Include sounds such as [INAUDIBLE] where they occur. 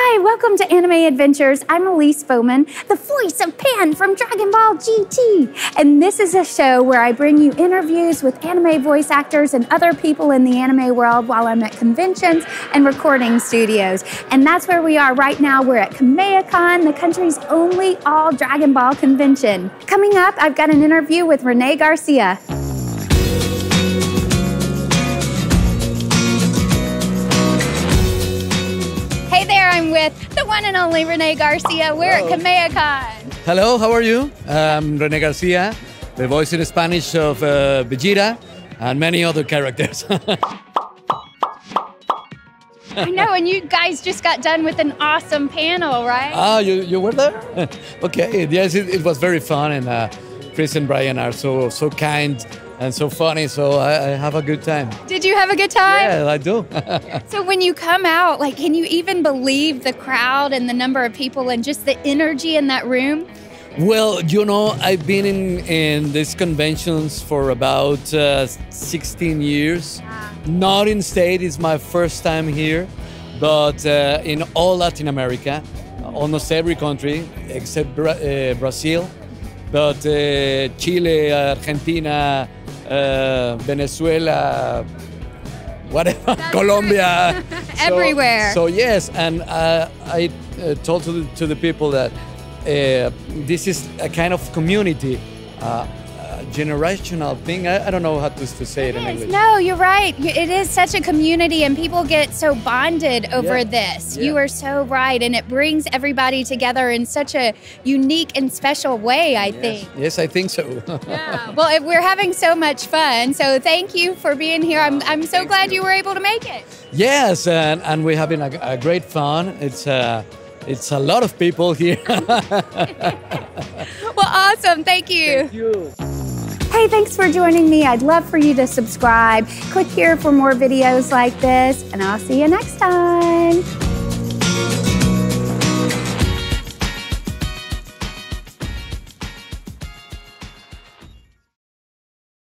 Hi, welcome to Anime Adventures. I'm Elise Baughman, the voice of Pan from Dragon Ball GT. And this is a show where I bring you interviews with anime voice actors and other people in the anime world while I'm at conventions and recording studios. And that's where we are right now. We're at KamehamehaCon, the country's only all Dragon Ball convention. Coming up, I've got an interview with Rene Garcia. I'm with the one and only Rene Garcia. We're at KamehamehaCon. Hello, how are you? I'm Rene Garcia, the voice in Spanish of uh, Vegeta and many other characters. [LAUGHS] I know, and you guys just got done with an awesome panel, right? ah, you, you were there? [LAUGHS] okay, yes, it, it was very fun, and uh, Chris and Brian are so so kind and so funny, so I, I have a good time. Did you have a good time? Yeah, I do. [LAUGHS] So when you come out, like, can you even believe the crowd and the number of people and just the energy in that room? well, you know, I've been in, in these conventions for about uh, 16 years. Not in state, it's my first time here, but uh, in all Latin America, almost every country except Bra- uh, Brazil, but uh, Chile, Argentina, uh, Venezuela, whatever, Colombia, [LAUGHS] So- Everywhere. So, yes, and uh, I uh, told to the, to the people that uh, this is a kind of community. Generational thing. I, I don't know how to, to say it, in English. no, you're right. It is such a community, and people get so bonded over Yeah. this. You are so right, and it brings everybody together in such a unique and special way. I think. Yes, I think so. Yeah. [LAUGHS] Well, if we're having so much fun, so thank you for being here. I'm, I'm so glad you were able to make it. yes, and, and we're having a, a great fun. It's uh, it's a lot of people here. [LAUGHS] [LAUGHS] Well, awesome. Thank you. you. Hey, thanks for joining me. I'd love for you to subscribe. Click here for more videos like this, and I'll see you next time.